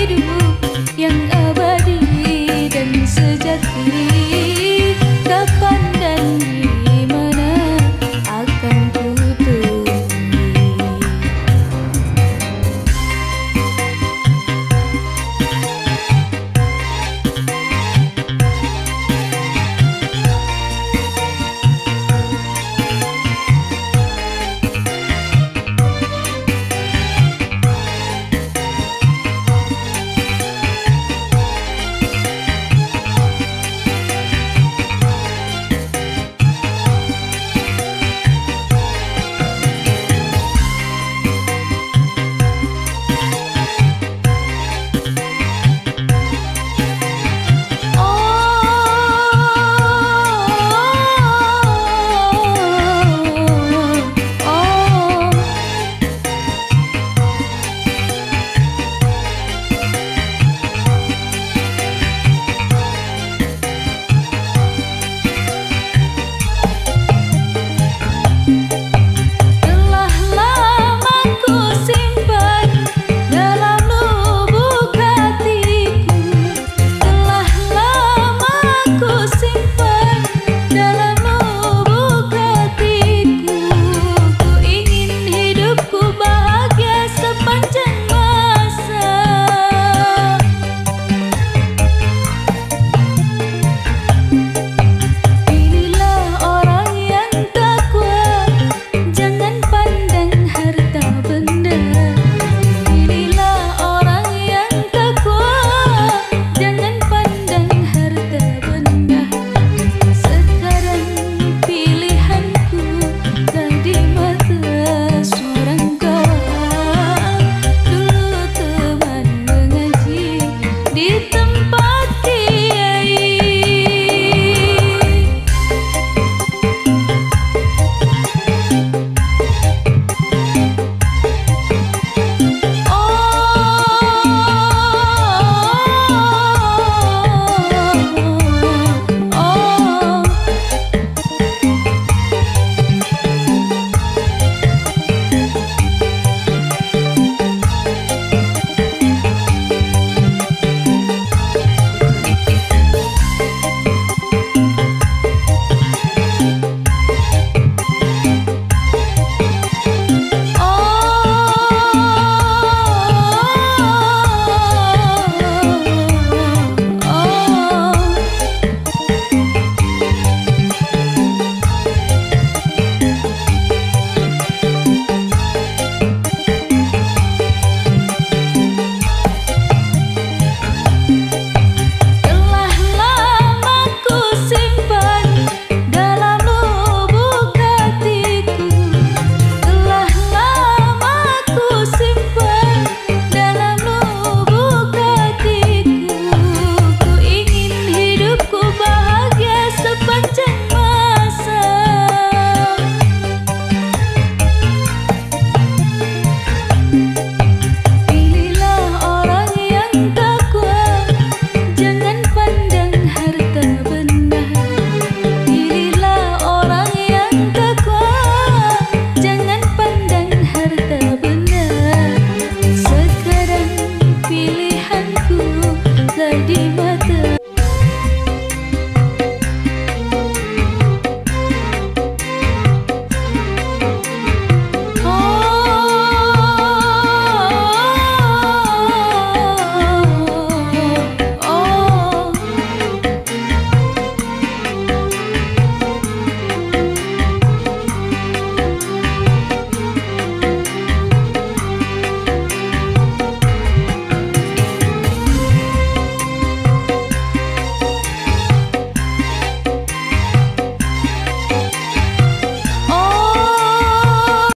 hidupmu